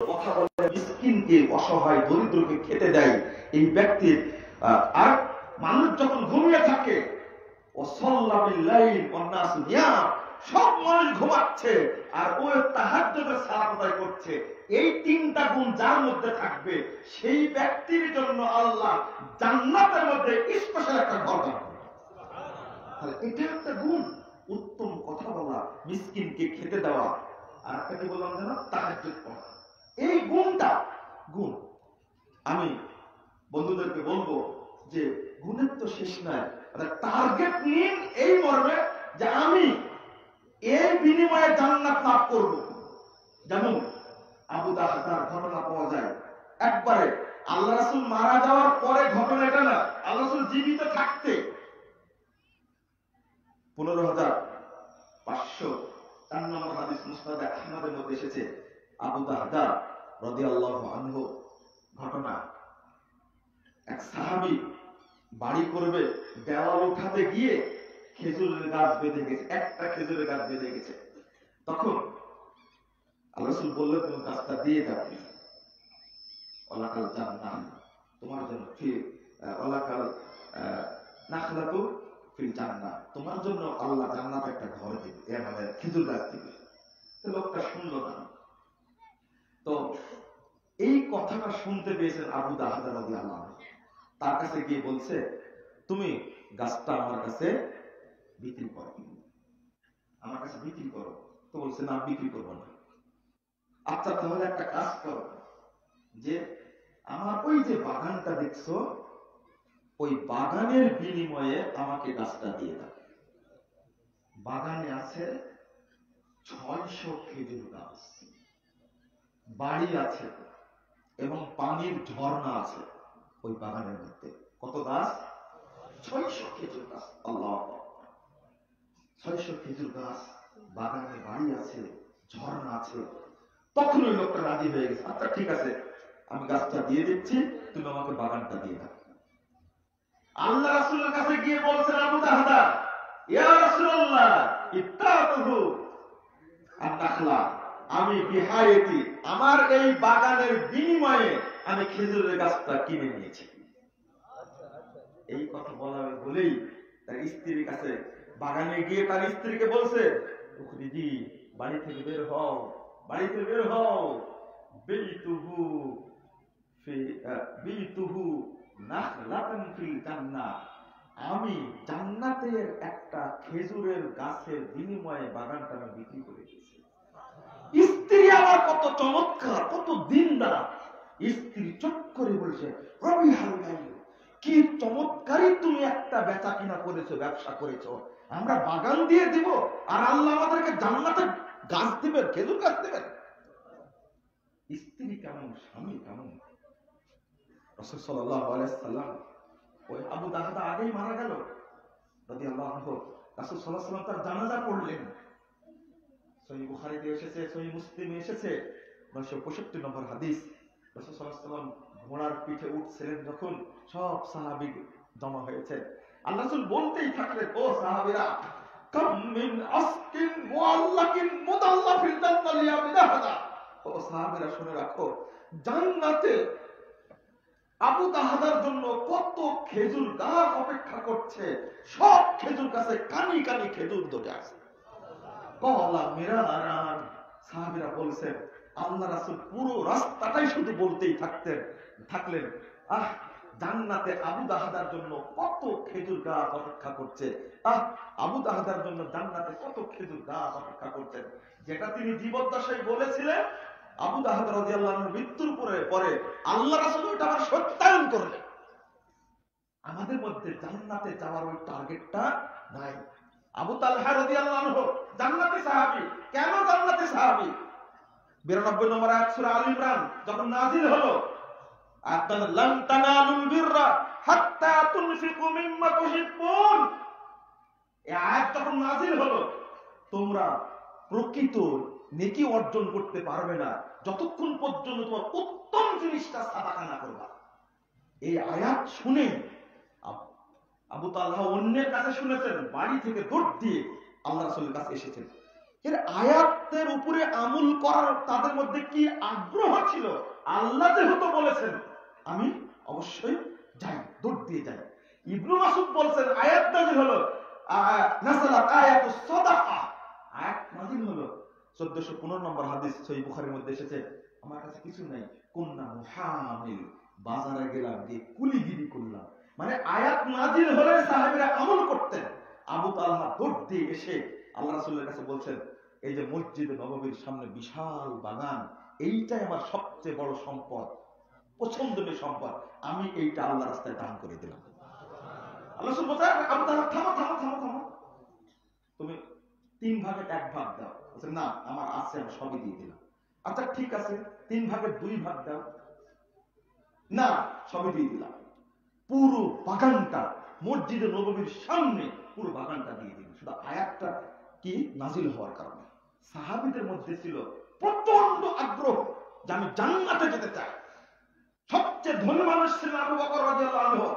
কথা বলে মিসকিনকে অসহায় দরিদ্রকে খেতে দেয় এই ব্যক্তির আর মানুষ যখন ঘুমিয়ে থাকে সব মানুষ ঘুমাচ্ছে আর ও করছে। এই তিনটা গুণ যার মধ্যে থাকবে, সেই ব্যক্তির জন্য আল্লাহ জান্নাতের মধ্যে স্পেশাল একটা ঘর তাহলে এটা একটা গুণ, উত্তম কথা বলা, মিসকিনকে খেতে দেওয়া। আর একটা কি বললাম যেন তাহাজ্জুদ এই গুণটা, গুণ। আমি বন্ধুদেরকে বলব যে গুণের তো শেষ নাই। টার্গেট নিন এই মর্মে যে আমি এর বিনিময়ে জান্নাত লাভ করব। যেমন আবু দাহার ঘটনা পাওয়া যায়। একবারে আল্লাহ রাসূল মারা যাওয়ার পরে ঘটনা এটা না, আল্লাহ রাসূল জীবিত থাকতে পনেরো হাজার পাঁচশো চার নম্বর হাদিস মুস্তাদে আহমদের মধ্যে এসেছে। আবু দাহদা রদি আল্লাহ আনহু, ঘটনা। এক সাহাবি বাড়ি করবে দেওয়াল উঠাতে গিয়ে খেজুরের গাছ বেঁধে গেছে, একটা খেজুরের গাছ বেঁধে গেছে। তখন আল্লাহ বললেন, তুমি গাছটা দিয়ে দাও অলাকাল জান্নাত, তোমার জন্য অলাকাল নাখলা তো ফিল জান্নাত, তোমার জন্য আল্লাহ জান্নাত একটা ঘর দিবে, এ মানে খেজুর গাছ দিবে। লোকটা শুনলো না। তো এই কথাটা শুনতে পেয়েছেন আবু দাহাদা আল্লাহ তার কাছে গিয়ে বলছে, তুমি গাছটা আমার কাছে বিক্রি করো। আমার কাছে বিক্রি করো। তো বলছে, না, বিক্রি করব না। আচ্ছা তাহলে একটা কাজ করো। যে আমার ওই যে বাগানটা দেখছ, ওই বাগানের বিনিময়ে আমাকে গাছটা দিয়ে দাও। বাগানে আছে ছয়শো খেজুর গাছ। বাড়ি আছে এবং পানির ঝর্ণা আছে ওই বাগানের মধ্যে। কত গাছ? ছয়শো খেজুর গাছ। আল্লাহ ছয়শো খেজুর গাছ বাগানে বাড়ি আছে, ঝর্ণা আছে। তখন ওই লোকটা রাজি হয়ে গেছে আচ্ছা ঠিক আছে, আমি গাছটা দিয়ে দিচ্ছি, তুমি আমাকে বাগানটা দিয়ে দাও। আল্লাহ রাসূলের কাছে গিয়ে বলছেন, আবু দাহদা ইয়া রাসূলুল্লাহ, ইত্তাকুহু আন-নাখলা। আমি বিহায়তি, আমার এই বাগানের বিনিময়ে আমি খেজুরের গাছটা কিনে নিয়েছি। এই কথা বলার বলেই তার স্ত্রীর কাছে বাগানে গিয়ে তার স্ত্রীকে বলছে দিদি বাড়ি থেকে বের হও। বাড়ি থেকে বের হও নাখলাতান ফিল জান্নাহ আমি জান্নাতের একটা খেজুরের গাছের বিনিময়ে বাগানটা আমি বিক্রি করে দিয়েছি। স্ত্রী আমার কত চমৎকার, কত দিনদার। স্ত্রী চট করে বলছে, রবি হালগাই কি চমৎকারই তুমি একটা বেচা কিনা করেছ, ব্যবসা করেছ। আমরা বাগান দিয়ে দিব আর আল্লাহ আমাদেরকে জান্নাতে গাছ দিবেন, খেজুর গাছ দিবেন। স্ত্রী কেমন, স্বামী কেমন? রসুল সাল্লাহ আলাইসাল্লাম ওই আবু দাহাদা আগেই মারা গেল। যদি আল্লাহ রাসুল সাল্লাহ সাল্লাম তার জানাজা পড়লেন। সহি বুখারিতে এসেছে, সহি মুসলিমে এসেছে। নয়শো পঁয়ষট্টি নম্বর হাদিস। রসুল সাল্লাহ সাল্লাম ঘোড়ার পিঠে উঠছিলেন যখন সব সাহাবি জমা হয়েছে। আল্লাহ বলতেই ও সাহাবীরা আবু তাহাদার জন্য কত খেজুর গাছ অপেক্ষা করছে। সব খেজুর গাছে কানি কানি খেজুর ধরে আছে। আল্লাহ যেটা তিনি জীবদ্দশায় বলেছিলেন, আবু দাহাদ মৃত্যুর পরে পরে আল্লাহ রাসূল ওটা আবার সত্যায়ন করলেন। আমাদের মধ্যে জান্নাতে যাওয়ার ওই টার্গেটটা নাই। আবু তালহা রাদিয়াল্লাহু আনহু সাহাবী। কেন সাহাবী? 92 নম্বর সূরা আল ইমরান যখন নাযিল হলো আপনারা হাত্তা আয়াত যখন নাযিল হলো, তোমরা প্রকৃত নেকি অর্জন করতে পারবে না। যতক্ষণ পর্যন্ত তোমার উত্তম জিনিসটা সাদাকা না করবা। এই আয়াত শুনে আবু তালহা অন্যের কাছে শুনেছেন, বাড়ি থেকে দৌড় দিয়ে আল্লাহ রাসূলের কাছে এসেছেন। এর আয়াতের উপরে আমল করার তাদের মধ্যে কি আগ্রহ ছিল? আল্লাহ যেহেতু বলেছেন, আমি অবশ্যই যাই দৌড় দিয়ে যাই। ইবনু মাসুদ বলছেন আয়াত নাজিল হলো? আয়াতুস সাদাকা। আয়াত নাজিল হলো। 1415 নম্বর হাদিস সহিহ বুখারীর মধ্যে এসেছে, আমার কাছে কিছু নাই। কুন্না মুহামিল। বাজারে গেলাম দিয়ে কুলিগিরি করলাম। মানে আয়াত নাজিল হলে সাহাবীরা আমল আবু তালহা দৌড় দিয়ে এসে আল্লাহ রাসূলের কাছে বলছেন, এই যে মসজিদে নববীর সামনে বিশাল বাগান, এইটাই আমার সবচেয়ে বড় সম্পদ পছন্দনীয় সম্পদ। আমি এইটা আল্লাহ রাস্তায় দান করে দিলাম। তুমি তিন ভাগে এক ভাগ দাও। না, আমার আছে, আমি সবই দিয়ে দিলাম। আচ্ছা ঠিক আছে, তিন ভাগের দুই ভাগ দাও। না, সবই দিয়ে দিলাম। পুরো বাগানটা মসজিদে নববীর সামনে পুরো বাগানটা দিয়ে দিন। শুধু আয়াতটা কি? নাজিল হওয়ার কারণে। সাহাবিদের মধ্যে ছিল প্রচণ্ড আগ্রহ যে আমি জান্নাতে যেতে চাই। সবচেয়ে ধনী মানুষ ছিলেন আবু বকর রাদিয়াল্লাহু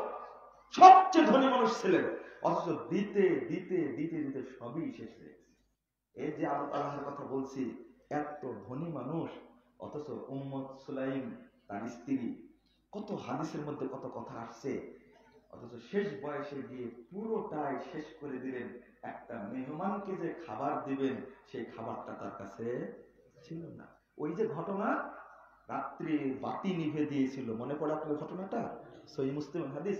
সবচেয়ে ধনী মানুষ ছিলেন। অথচ দিতে দিতে দিতে দিতে সবই শেষ হয়ে গেছে। এই যে আবু তালহার কথা বলছি, এত ধনী মানুষ, অথচ উম্মত সুলাইম তার স্ত্রী, কত হাদিসের মধ্যে কত কথা আসছে। অথচ শেষ বয়সে গিয়ে পুরোটাই শেষ করে দিলেন। একটা মেহমানকে যে খাবার দিবেন, সেই খাবারটা তার কাছে ছিল না। ওই যে ঘটনা রাত্রি বাতি নিভে দিয়েছিল। মনে পড়ে আপনার ঘটনাটা? সই মুসলিম হাদিস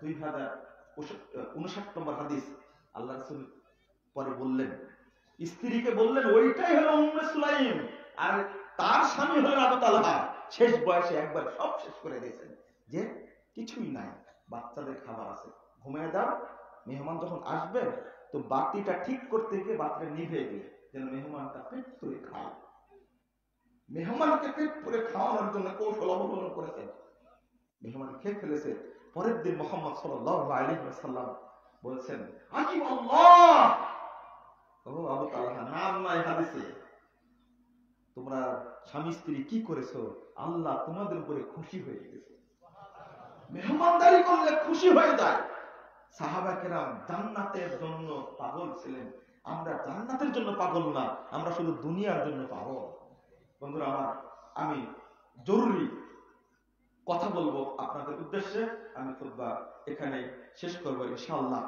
দুই হাজার উনষাট নম্বর হাদিস। আল্লাহ রসুল পরে বললেন, স্ত্রীকে বললেন, ওইটাই হলো সুলাইম। আর তার স্বামী হলেন আবু তালহা। শেষ বয়সে একবার সব শেষ করে দিয়েছেন। যে কিছুই নাই। বাচ্চাদের খাবার আছে। ঘুমিয়ে দাও মেহমান যখন আসবে, তো বাতিটা ঠিক করতে গিয়ে বাতিটা নিভে দিয়ে যেন মেহমানটা পেট করে খায়। মেহমানকে পেট করে খাওয়ানোর জন্য কৌশল অবলম্বন করেছেন মেহমান খেয়ে ফেলেছে। পরের দিন মোহাম্মদ আলাইহি বলছেন ও আবু তালহা, নাম নাই হাদিসে। তোমরা স্বামী স্ত্রী কি করেছ? আল্লাহ তোমাদের উপরে খুশি হয়ে গেছে। মেহমানদারি করলে খুশি হয়ে যায়। সাহাবা কেরাম জান্নাতের জন্য পাগল ছিলেন। আমরা জান্নাতের জন্য পাগল না, আমরা শুধু দুনিয়ার জন্য পাগল। বন্ধুরা, আমার, আমি জরুরি কথা বলব আপনাদের উদ্দেশ্যে। আমি খুতবা এখানে শেষ করব, ইনশাআল্লাহ।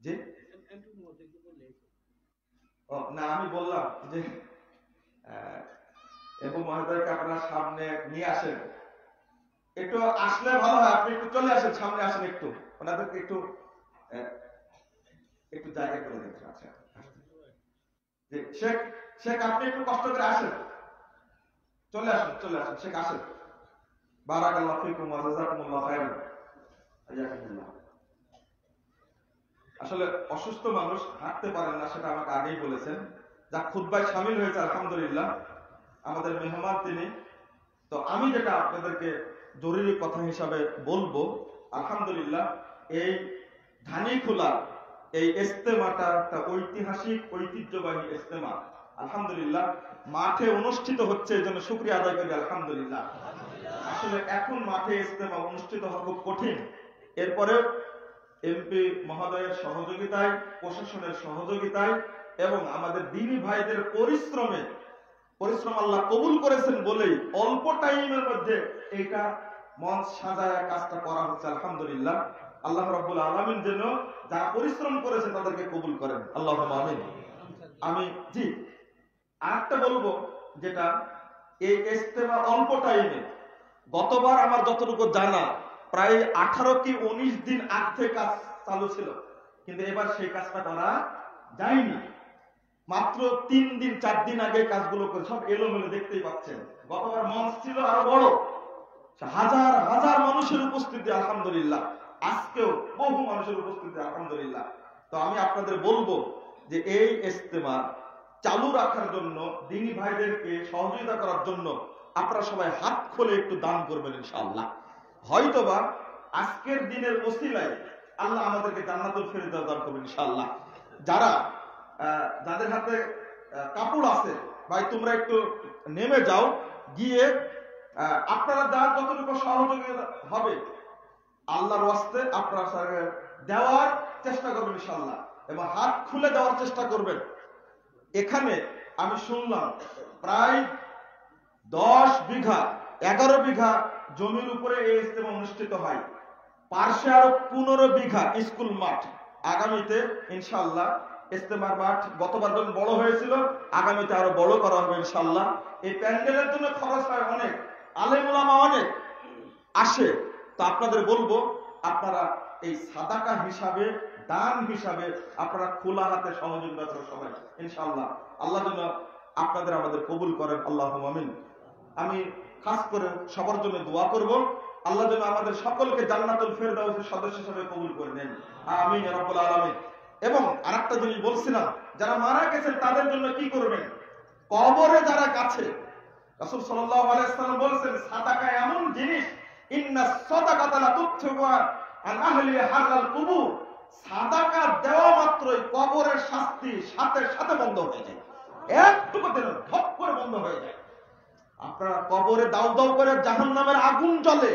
যে না, আমি বললাম যে এবং মহোদয়কে আপনারা সামনে নিয়ে আসেন। একটু আসলে ভালো হয়, আপনি একটু চলে আসেন, সামনে আসেন একটু। ওনাদেরকে একটু একটু জায়গা করে আচ্ছা শেখ শেখ, আপনি একটু কষ্ট করে আসেন। চলে আসুন চলে আসুন। শেখ, আসেন। বারাকাল্লাহ ফিকুম ওয়া জাযাকুমুল্লাহ আসলে অসুস্থ মানুষ হাঁটতে পারেন না, সেটা আমাকে আগেই বলেছেন। যা খুদ্বায় সামিল হয়েছে, আলহামদুলিল্লাহ। আমাদের মেহমান তিনি। তো আমি যেটা আপনাদেরকে জরুরি কথা হিসাবে বলব, আলহামদুলিল্লাহ, এই ধানিখোলা এই ইস্তেমাটা একটা ঐতিহাসিক, ঐতিহ্যবাহী ইস্তেমা আলহামদুলিল্লাহ, মাঠে অনুষ্ঠিত হচ্ছে, এই জন্য শুক্রিয়া আদায় করি, আলহামদুলিল্লাহ। আসলে এখন মাঠে ইস্তেমা অনুষ্ঠিত হওয়া খুব কঠিন। এরপরে এমপি মহোদয়ের সহযোগিতায়, প্রশাসনের সহযোগিতায় এবং আমাদের দিনী ভাইদের পরিশ্রমে, পরিশ্রম আল্লাহ কবুল করেছেন বলেই অল্প টাইমের মধ্যে এটা মঞ্চ সাজায় কাজটা করা হচ্ছে, আলহামদুলিল্লাহ। আল্লাহ রব্বুল আলমিন যেন যারা পরিশ্রম করেছে তাদেরকে কবুল করেন। আল্লাহ আমিন। আমি, জি, আরেকটা বলব, যেটা এই ইস্তেমা অল্প টাইমে, গতবার আমার যতটুকু জানা, প্রায় আঠারো কি উনিশ দিন আগ কাজ চালু ছিল, কিন্তু এবার সেই কাজটা করা যায়নি। মাত্র তিন দিন, চার দিন আগে কাজগুলো করে, সব এলোমেলো দেখতেই পাচ্ছেন। গতবার মঞ্চ ছিল আরও বড়। হাজার হাজার মানুষের উপস্থিতি, আলহামদুলিল্লাহ। আজকেও বহু মানুষের উপস্থিতি, আলহামদুলিল্লাহ। তো আমি আপনাদের বলব যে এই ইস্তেমা চালু রাখার জন্য, দিনী ভাইদেরকে সহযোগিতা করার জন্য আপনারা সবাই হাত খুলে একটু দান করবেন, ইনশাআল্লাহ। হয়তোবা আজকের দিনের ওসিলায় আল্লাহ আমাদেরকে জান্নাতুল ফেরদাউস দান করবেন ইনশাআল্লাহ। যারা যাদের হাতে কাপড় আছে, ভাই, তোমরা একটু নেমে যাও, গিয়ে আপনারা যার যতটুকু সহযোগিতা হবে? আল্লাহর ওয়াস্তে আপনারা দেওয়ার চেষ্টা করবেন ইনশাআল্লাহ এবং হাত খুলে দেওয়ার চেষ্টা করবেন। এখানে আমি শুনলাম প্রায় দশ বিঘা, এগারো বিঘা জমির উপরে এই ইস্তেমা অনুষ্ঠিত হয়। পার্শ্বে আরও পনেরো বিঘা স্কুল মাঠ। আগামীতে ইনশাল্লাহ ইস্তেমার মাঠ গতবার যখন বড় হয়েছিল, আগামীতে আরও বড় করা হবে ইনশাল্লাহ এই প্যান্ডেলের জন্য খরচ হয় অনেক। আলেমুলামা অনেক আসে। তো আপনাদের বলব, আপনারা এই সাদাকা হিসাবে, দান হিসাবে আপনারা খোলা হাতে সহযোগিতা সবাই, ইনশাআল্লাহ। আল্লাহ যেন আপনাদের আমাদের কবুল করেন, আল্লাহ আমিন। আমি খাস করে সবার জন্য দোয়া করব, আল্লাহ যেন আমাদের সকলকে জান্নাতুল ফেরদাউসের সদস্য হিসেবে কবুল করে নেন। ইয়া রাব্বুল আলামিন। এবং আরেকটা জিনিস বলছিলাম, যারা মারা গেছেন তাদের জন্য কি করবেন? কবরে যারা কাছে রাসূল সাল্লাল্লাহু আলাইহি বলেছেন, সাদাকা এমন জিনিস, ইন্না সাদাকাতা লা আহলি হারাল সাদাকা দেওয়া মাত্রই কবরের শাস্তি সাথে সাথে বন্ধ হয়ে যায়। একটুকু ধপ করে বন্ধ হয়ে যায়। আপনারা কবরে দাউ দাউ করে জাহান নামের আগুন জ্বলে,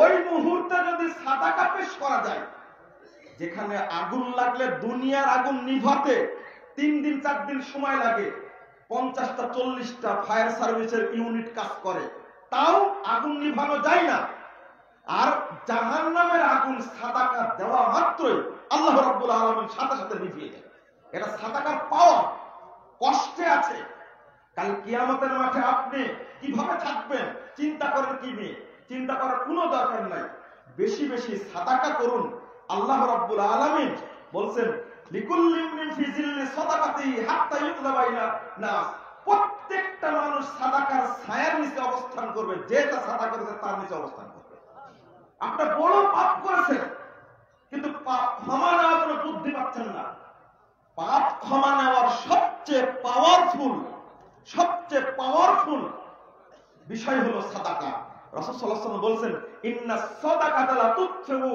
ওই মুহূর্তে যদি সাদাকা পেশ করা যায়, যেখানে আগুন লাগলে দুনিয়ার আগুন নিভাতে তিন দিন, চার দিন সময় লাগে পঞ্চাশটা, চল্লিশটা ফায়ার সার্ভিসের ইউনিট কাজ করে। তাও আগুন নিভানো যায় না। আর জাহান নামের আগুন সাদাকা দেওয়া মাত্রই আল্লাহ রাব্বুল আলামিন সাথে সাথে নিভিয়ে দেয় এটা সাদাকার পাওয়া কষ্টে আছে। কাল কিয়ামতের মাঠে আপনি কীভাবে থাকবেন, চিন্তা করেন কি নিয়ে? চিন্তা করার কোনো দরকার নাই। বেশি বেশি সাদাকা করুন। আল্লাহ রাব্বুল আলামিন বলছেন প্রত্যেকটা মানুষ সাদাকার ছায়ার নিচে অবস্থান করবে, যে সাদা করেছে তার নিচে অবস্থান করবে। আপনার বড় পাপ করেছেন, কিন্তু পাপ ক্ষমা নেওয়ার বুদ্ধি পাচ্ছেন না। পাপ ক্ষমা নেওয়ার সবচেয়ে পাওয়ারফুল সবচেয়ে পাওয়ারফুল বিষয় হলো সাদাকা। সাল্লাল্লাহু আলাইহি ইন্না সাদাকাতা লা তুতফিউ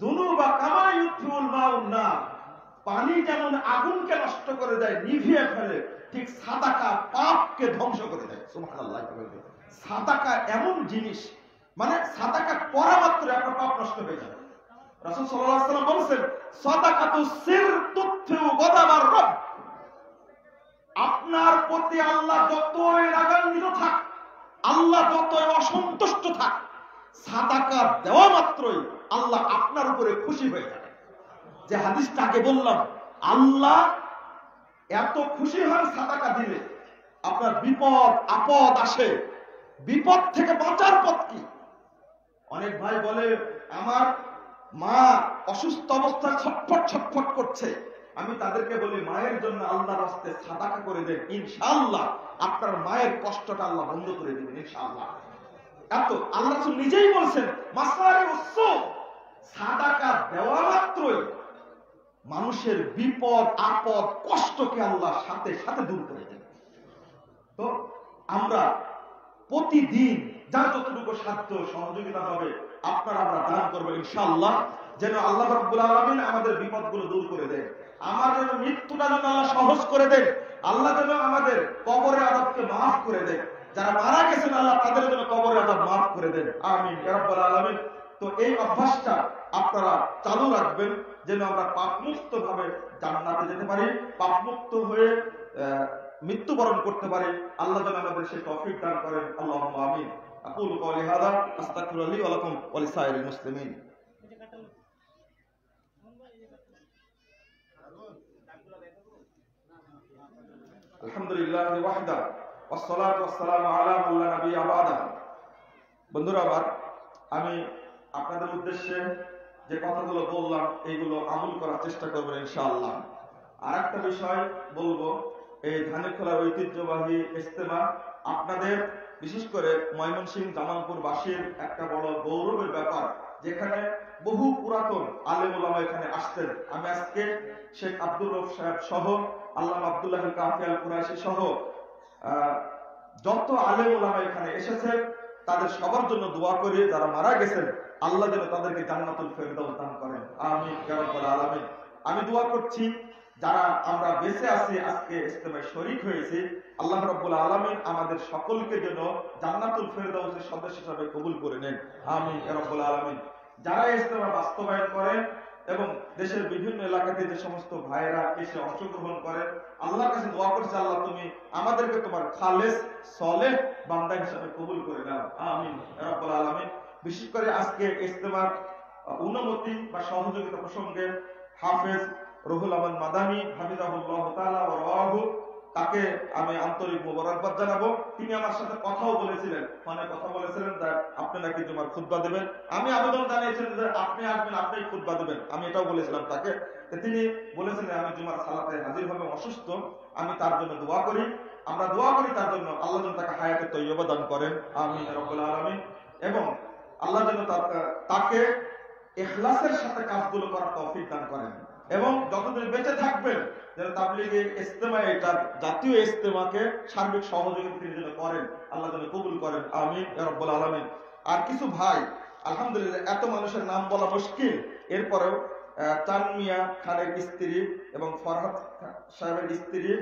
দুনুবা কামা ইউতফিউল মাউন না পানি যেমন আগুনকে নষ্ট করে দেয়, নিভিয়ে ফেলে, ঠিক সাদাকা পাপকে ধ্বংস করে দেয়। সাদাকা এমন জিনিস মানে সাদাকা করা মাত্র আপনার পাপ নষ্ট হয়ে যাবে রাসূল ওয়াসাল্লাম বলেন সাদাকাতু সির গদাবার রব। আপনার প্রতি আল্লাহ যতই রাগান্বিত থাক, আল্লাহ যতই অসন্তুষ্ট থাক, সাদাকা দেওয়া মাত্রই আল্লাহ আপনার উপরে খুশি হয়ে যাবে যে হাদিস তাকে বললাম, আল্লাহ এত খুশি হয় সাদাকা দিলে আপনার বিপদ, আপদ আসে। বিপদ থেকে বাঁচার পথ কি? অনেক ভাই বলে, আমার মা অসুস্থ অবস্থায় ছটফট ছটফট করছে। আমি তাদেরকে বলি, মায়ের জন্য আল্লাহর হস্তে সাদাকা করে দেন, ইনশাআল্লাহ। আপনার মায়ের কষ্টটা আল্লাহ বন্ধ করে দিবেন, ইনশাআল্লাহ। এত, আল্লাহ নিজেই বলছেন, মাসারে উৎস সাদাকা দেওয়া মাত্রই মানুষের বিপদ, আপদ, কষ্টকে আল্লাহ সাথে সাথে দূর করে দেন। তো আমরা প্রতিদিন যার যতটুকু সাধ্য সহযোগিতা হবে, আপনারা আমরা দান করব ইনশাআল্লাহ, যেন আল্লাহ রাব্বুল আলামিন আমাদের বিপদগুলো দূর করে দেন। আমার যেন মৃত্যুটা যেন আল্লাহ সহজ করে দেন, আল্লাহ যেন আমাদের কবরের আদবকে মাফ করে দেন। যারা মারা গেছেন আল্লাহ, তাদের জন্য কবরের আদব মাফ করে দেন। আমিন রাব্বুল আলামিন। তো এই অভ্যাসটা আপনারা চালু রাখবেন। যেন আমরা পাপমুক্ত ভাবে জান্নাতে যেতে পারি, পাপমুক্ত হয়ে মৃত্যুবরণ করতে পারি। আল্লাহ যেন আমাদের সেই তৌফিক দান করেন। আল্লাহুম্মা আমিন। আকুলু কওলি হাযা আস্তাগফিরুল্লাহ ওয়া লাকুম ওয়া লিসাইরিল মুসলিমিন। আলহামদুলিল্লাহ ওয়াহদা, ওয়াসসালাতু ওয়াসসালামু আলা মান লা নাবিয়্যা বন্ধুরা আমি আপনাদের উদ্দেশ্যে যে কথাগুলো বললাম এইগুলো আমল করার চেষ্টা করবেন ইনশাআল্লাহ। আর একটা বিষয় বলব, এই ধানের খোলার ঐতিহ্যবাহী ইস্তেমা আপনাদের, বিশেষ করে ময়মনসিংহ জামালপুর বাসীর একটা বড় গৌরবের ব্যাপার, যেখানে বহু পুরাতন আলেম ওলামা এখানে আসতেন। আমি আজকে শেখ আব্দুর রফ সাহেব সহ আল্লাহ আব্দুল্লাহ কাফি আল কুরাশি সহ যত আলেম ওলামা এখানে এসেছে তাদের সবার জন্য দোয়া করে যারা মারা গেছেন, আল্লাহ যেন তাদেরকে জান্নাতুল ফেরদাউস দান করেন। ইয়া রাব্বাল আলামিন। আমি দোয়া করছি, যারা আমরা বেঁচে আছি, আজকে ইস্তেমায় শরীক হয়েছি, আল্লাহ রাব্বুল আলামিন আমাদের সকলকে যেন জান্নাতুল ফেরদাউসের সদস্য হিসেবে কবুল করে নেন। ইয়া রাব্বুল আলামিন। যারা ইস্তেমা বাস্তবায়ন করেন এবং দেশের বিভিন্ন এলাকাতে যে সমস্ত ভাইয়েরা এসে অংশগ্রহণ করেন আল্লাহর কাছে দোয়া করছে, আল্লাহ তুমি আমাদেরকে তোমার খালেস সলে বান্দা হিসাবে কবুল করে দাও আমিন রব্বুল আলামিন। বিশেষ করে আজকে ইস্তেমার অনুমতি বা সহযোগিতা প্রসঙ্গে হাফেজ রুহুল আমান মাদানী, হাফিজাহুল্লাহ তাআলা ওয়া রাহু তাকে আমি আন্তরিক মোবারকবাদ জানাব। তিনি আমার সাথে কথাও বলেছিলেন। ফোনে কথা বলেছিলেন যে, আপনি নাকি তোমার খুতবা দেবেন? আমি আবেদন জানিয়েছিলাম যে, আপনি আসবেন আপনি খুতবা দেবেন। আমি এটাও বলেছিলাম তাকে। তিনি বলেছিলেন, আমি জুমার সালাতে হাজির হবে অসুস্থ। আমি তার জন্য দোয়া করি। আমরা দোয়া করি তার জন্য। আল্লাহ যেন তাকে হায়াতে তৈয়বা করেন। আমি রব্বুল আলামিন। এবং আল্লাহ যেন তাকে ইখলাসের সাথে কাজগুলো করার তৌফিক দান করেন। এবং যতদিন বেঁচে থাকবেন, যেন তাবলিগে ইস্তেমা এটা জাতীয় ইস্তেমাকে সার্বিক সহযোগিতা তিনি যেন করেন, আল্লাহ যেন কবুল করেন। আমিন রাব্বুল আলামিন। আর কিছু ভাই, আলহামদুলিল্লাহ, এত মানুষের নাম বলা মুশকিল। এরপরেও তানমিয়া খানের স্ত্রী এবং ফরহাদ সাহেবের স্ত্রী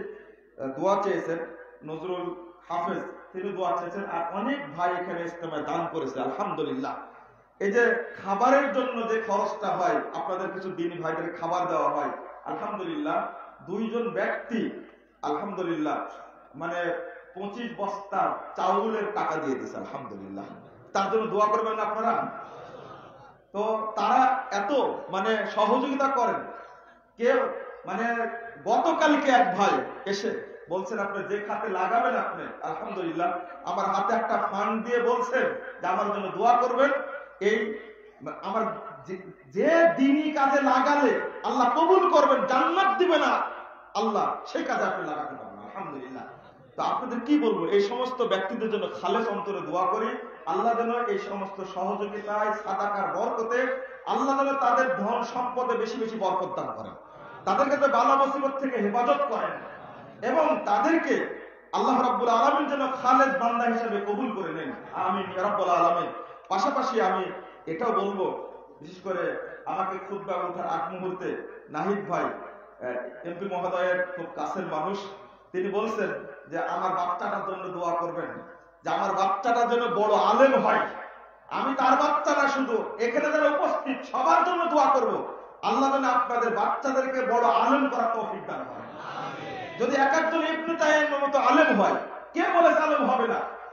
দোয়া চেয়েছেন, নজরুল হাফেজ, তিনি দোয়া চেয়েছেন, আর অনেক ভাই এখানে ইস্তেমায় দান করেছে, আলহামদুলিল্লাহ। এই যে খাবারের জন্য যে খরচটা হয়, আপনাদের কিছু দিন ভাইদের খাবার দেওয়া হয়, আলহামদুলিল্লাহ, দুইজন ব্যক্তি, আলহামদুলিল্লাহ মানে পঁচিশ বস্তা চাউলের টাকা দিয়ে দিচ্ছে আলহামদুলিল্লাহ। তার জন্য দোয়া করবেন আপনারা? তো তারা এত মানে সহযোগিতা করেন। কেউ মানে গতকালকে এক ভাই এসে বলছেন, আপনি যে খাতে লাগাবেন আপনি, আলহামদুলিল্লাহ, আমার হাতে একটা ফান্ড দিয়ে বলছেন যে আমার জন্য দোয়া করবেন। এই আমার যে- দিনই কাজে লাগালে আল্লাহ কবুল করবেন, জান্নাত দিবে না, আল্লাহ সেই কাজে আপনি লাগাতে পারবেন আলহামদুলিল্লাহ। তো আপনাদের কি বলব? এই সমস্ত ব্যক্তিদের জন্য খালেস অন্তরে দোয়া করি। আল্লাহ যেন এই সমস্ত সহযোগিতায়, সাদাকার বরকতে আল্লাহ যেন তাদের ধন সম্পদে বেশি বেশি বরকত দান করেন। তাদেরকে তো বালা মুসিবত থেকে হেফাজত করেন। এবং তাদেরকে আল্লাহ রাব্বুল আলামিন যেন খালেদ বান্দা হিসেবে কবুল করে নেন। ইয়া রাব্বুল আলামিন। পাশাপাশি আমি এটাও বলব বিশেষ করে আমাকে খুতবা ওঠার আগ মুহূর্তে নাহিদ ভাই এমপি মহোদয়ের খুব কাছের মানুষ তিনি বলছেন যে আমার বাচ্চাটার জন্য দোয়া করবেন যে আমার বাচ্চাটা যেন বড় আলেম হয়। আমি তার বাচ্চা না শুধু এখানে যারা উপস্থিত সবার জন্য দোয়া করব। আল্লাহ যেন আপনাদের বাচ্চাদেরকে বড় আলেম করার তৌফিক দান করেন। যদি এক একজন ইবনে তাইমের মতো আলেম হয় কে বলে আলেম হবে না?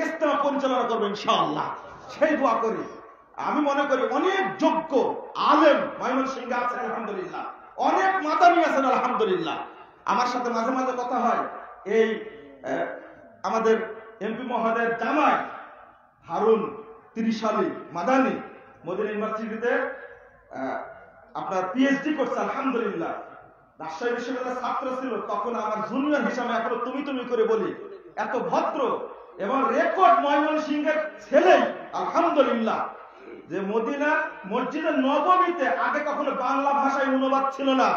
ইস্তেমা পরিচালনা করবে ইনশাআল্লাহ। সেই দোয়া করি। আমি মনে করি অনেক যোগ্য আলেম ময়মন সিংহে আছেন, আলহামদুলিল্লাহ। অনেক মাদানি আছেন, আলহামদুলিল্লাহ। আমার সাথে মাঝে মাঝে কথা হয়। এই আমাদের এমপি মহোদয়ের জামাই হারুন ত্রিশালী মাদানি মোদিন ইউনিভার্সিটিতে আপনার পিএইচডি করছে, আলহামদুলিল্লাহ। রাজশাহী বিশ্ববিদ্যালয়ের ছাত্র ছিল, তখন আমার জুনিয়র হিসাবে এখনও তুমি তুমি করে বলি। এত ভদ্র এবং রেকর্ড ময়মন সিংহের ছেলেই আলহামদুলিল্লাহ, যে মদিনা মসজিদের নবমীতে আগে কখনো বাংলা ভাষায় অনুবাদ ছিল না,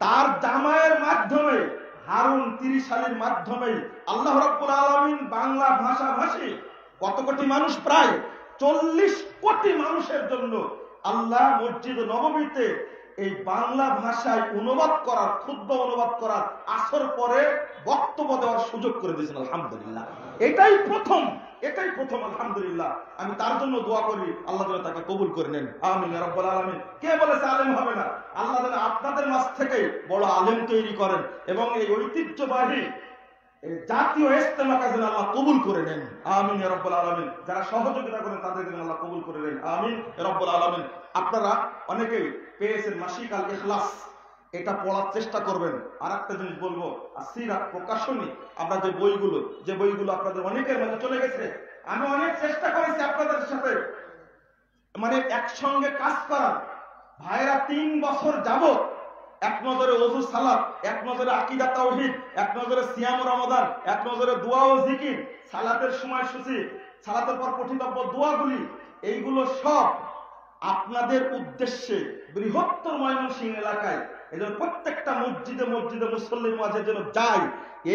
তার জামায়ের মাধ্যমে, হারুন তিরিশ সালের মাধ্যমে আল্লাহ রব্বুল আলমিন বাংলা ভাষা ভাষী কত কোটি মানুষ প্রায় চল্লিশ কোটি মানুষের জন্য আল্লাহ মসজিদ নবমীতে এই বাংলা ভাষায় অনুবাদ করার, ক্ষুদ্র অনুবাদ করার আসর পরে বক্তব্য দেওয়ার সুযোগ করে দিয়েছেন, আলহামদুলিল্লাহ। এটাই প্রথম এটাই প্রথম, আলহামদুলিল্লাহ। আমি তার জন্য দোয়া করি, আল্লাহ যেন তাকে কবুল করে নেন। আমিন রাব্বাল আলামিন। কে বলেছে আলেম হবে না? আল্লাহ যেন আপনাদের মাঝ থেকে বড় আলেম তৈরি করেন এবং এই ঐতিহ্যবাহী জাতীয় ইস্তেমাকে যেন আল্লাহ কবুল করে নেন। আমিন রাব্বাল আলামিন। যারা সহযোগিতা করেন, তাদেরকে আল্লাহ কবুল করে নেন। আমিন রাব্বাল আলামিন। আপনারা অনেকেই পেয়েছেন মাসিক আল ইখলাস। এটা পড়ার চেষ্টা করবেন। আর একটা জিনিস বলব আসিরাত প্রকাশনী, আমরা যে বইগুলো যে বইগুলো আপনাদের অনেকের মধ্যে চলে গেছে, আমি অনেক চেষ্টা করেছি আপনাদের সাথে। মানে একসঙ্গে কাজ করার। ভাইরা তিন বছর যাবত এক নজরে এক নজরে আকীদা এক নজরে সিয়াম রমাদান, এক নজরে দোয়া ও জিকির, সালাতের সময়সূচি, সালাতের পর দোয়াগুলি, এইগুলো সব আপনাদের উদ্দেশ্যে বৃহত্তর ময়মনসিংহ এলাকায় প্রত্যেকটা মসজিদে মসজিদে মুসল্লির মাঝে যেন যায়,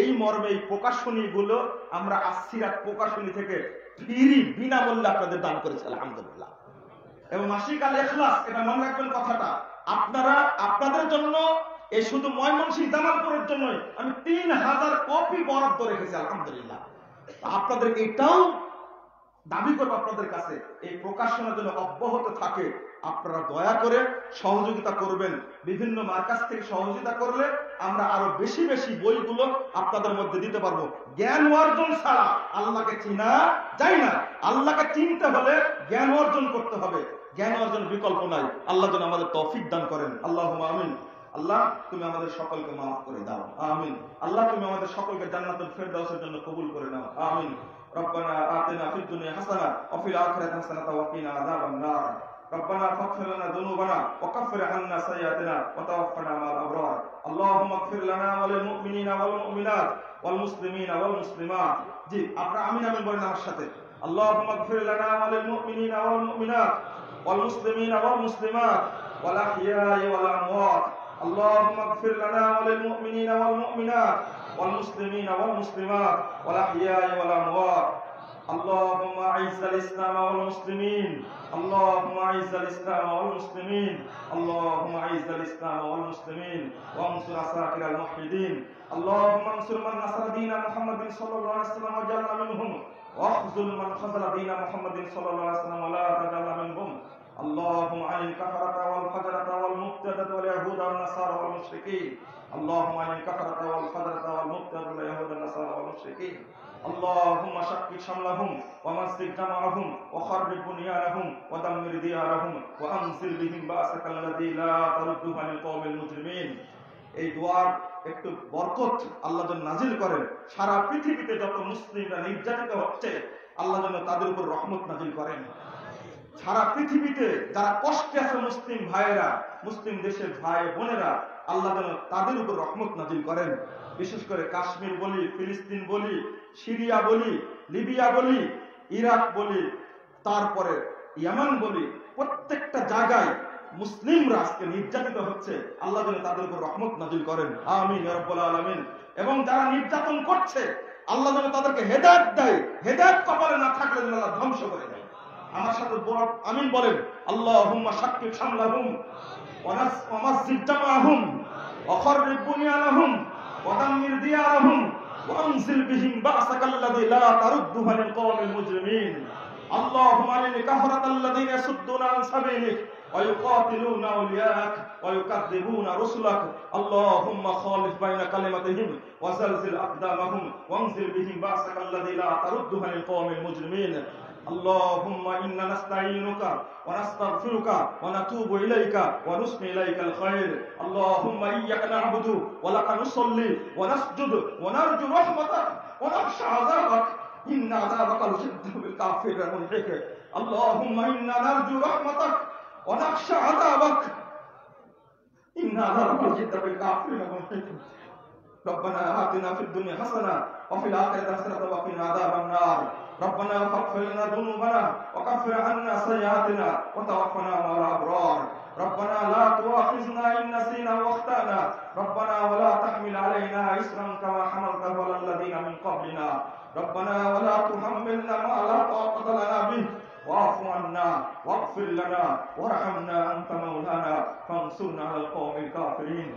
এই মর্মে এই প্রকাশনী গুলো আমরা আসিরাত প্রকাশনী থেকে ফ্রি বিনামূল্যে আপনাদের দান করেছি, আলহামদুলিল্লাহ। এবং মাসিক আল এখলাস এটা মনে রাখবেন কথাটা আপনারা, আপনাদের জন্য এই শুধু ময়মনসিংহ জামালপুরের জন্যই আমি তিন হাজার কপি বরাদ্দ রেখেছি, আলহামদুলিল্লাহ। আপনাদের এটাও দাবি করব আপনাদের কাছে, এই প্রকাশনা যেন অব্যাহত থাকে। আপনারা দয়া করে সহযোগিতা করবেন। বিভিন্ন মার্কাজ থেকে সহযোগিতা করলে আমরা আরও বেশি বেশি বইগুলো আপনাদের মধ্যে দিতে পারব। জ্ঞান অর্জন ছাড়া আল্লাহকে চিনা যায় না। আল্লাহকে চিনতে হলে জ্ঞান অর্জন করতে হবে। জ্ঞান অর্জন বিকল্প নাই আল্লাহ যেন আমাদের তৌফিক দান করেন আল্লাহ আমিন আল্লাহ তুমি আমাদের সকলকে মাফ করে দাও আমিন আল্লাহ তুমি আমাদের সকলকে জান্নাতুল ফেরদাউসের জন্য কবুল করে নাও আমিন ربنا آتنا في الدنيا حسنة وفي الآخرة حسنة وقنا عذاب النار ربنا فاغفر لنا ذنوبنا وكفر عنا سيئاتنا وتوفنا مع الأبرار اللهم اغفر لنا وللمؤمنين والمؤمنات والمسلمين والمسلمات জি আপনারা আমিন আমিন বলেন আমার সাথে اللهم اغفر لنا وللمؤمنين والمؤمنات والمسلمين والمسلمات والأحياء والأموات. اللهم اغفر لنا وللمؤمنين والمؤمنات والمسلمين والمسلمات والأحياء والأموات. اللهم أعز الإسلام والمسلمين. اللهم أعز الإسلام والمسلمين. اللهم أعز الإسلام والمسلمين. وانصر عساكر الموحدين. اللهم انصر من نصر دين محمد صلى الله عليه وسلم وجعلنا منهم. واخذل من خذل دين محمد صلى الله عليه وسلم ولا تجعلنا منهم. اللهم عن الكفرة والفجرة والمبتدة واليهود والنصارى والمشركين اللهم عن الكفرة والفجرة والمبتدة واليهود والنصارى والمشركين اللهم شقق شملهم ومزق جمعهم وخرب بنيانهم ودمر ديارهم وانزل بهم بأسك الذي لا ترده عن القوم المجرمين এই দোয়ার একটু বরকত আল্লাহ যেন নাজিল করেন সারা পৃথিবীতে যত মুসলিমরা নির্যাতিত হচ্ছে আল্লাহ যেন তাদের উপর রহমত নাজিল করেন সারা পৃথিবীতে যারা কষ্টে আছে মুসলিম ভাইয়েরা, মুসলিম দেশের ভাই বোনেরা, আল্লাহ যেন তাদের উপর রহমত নাজিল করেন। বিশেষ করে কাশ্মীর বলি, ফিলিস্তিন বলি, সিরিয়া বলি, লিবিয়া বলি, ইরাক বলি, তারপরে ইয়ামান বলি, প্রত্যেকটা জায়গায় মুসলিমরা আজকে নির্যাতিত হচ্ছে। আল্লাহ যেন তাদের উপর রহমত নাজিল করেন। আমিন রব্বুল আলামিন। এবং যারা নির্যাতন করছে, আল্লাহ যেন তাদেরকে হেদায়েত দেয়। হেদায়েত কপালে না থাকলে আল্লাহ ধ্বংস করে দেয়। আমার সাথে বড় আমিন বলেন আল্লাহুম্মা শাক্কি সামলাহুম ওয়ানাস ওয়ামাসজিদ জামাহুম وخرب بنيانهم ودمر ديارهم وانزل بهم بأسك الذي لا ترده عن القوم المجرمين اللهم عن الكفرة الذين يصدون عن سبيلك ويقاتلون أولياءك ويكذبون رسلك اللهم خالف بين كلمتهم وزلزل أقدامهم وانزل بهم بأسك الذي لا ترده عن القوم المجرمين اللهم إنا نستعينك ونستغفرك ونتوب إليك ونسمي إليك الخير. اللهم إياك نعبد ولك نصلي ونسجد ونرجو رحمتك ونخشى عذابك. إن عذابك لشد بالكافر المنحك اللهم إنا نرجو رحمتك ونخشى عذابك. إن عذابك لشد بالكافر المنحك ربنا آتنا في الدنيا حسنة وفي الآخرة حسنة وقنا عذاب النار. ربنا فاغفر لنا ذنوبنا وكفر عنا سيئاتنا وتوفنا مع الأبرار. ربنا لا تؤاخذنا إن نسينا واخطأنا ربنا ولا تحمل علينا إسرا كما حملته على الذين من قبلنا. ربنا ولا تحملنا ما لا طاقة لنا به. واعف عنا واغفر لنا. وارحمنا أنت مولانا. فانصرنا على القوم الكافرين.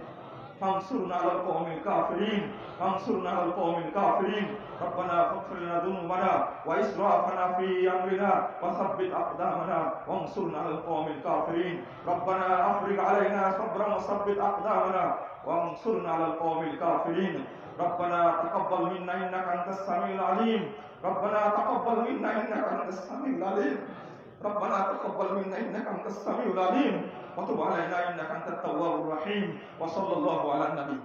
فانصرنا على القوم الكافرين. فانصرنا على القوم الكافرين. ربنا فاغفر لنا ذنوبنا وإسرافنا في أمرنا وثبت أقدامنا وانصرنا على القوم الكافرين. ربنا أفرغ علينا صبرا وثبت أقدامنا وانصرنا على القوم الكافرين. ربنا تقبل منا إنك أنت السميع العليم. ربنا تقبل منا إنك أنت السميع العليم. ربنا تقبل منا انك انت السميع العليم وتب علينا انك انت التواب الرحيم وصلى الله على النبي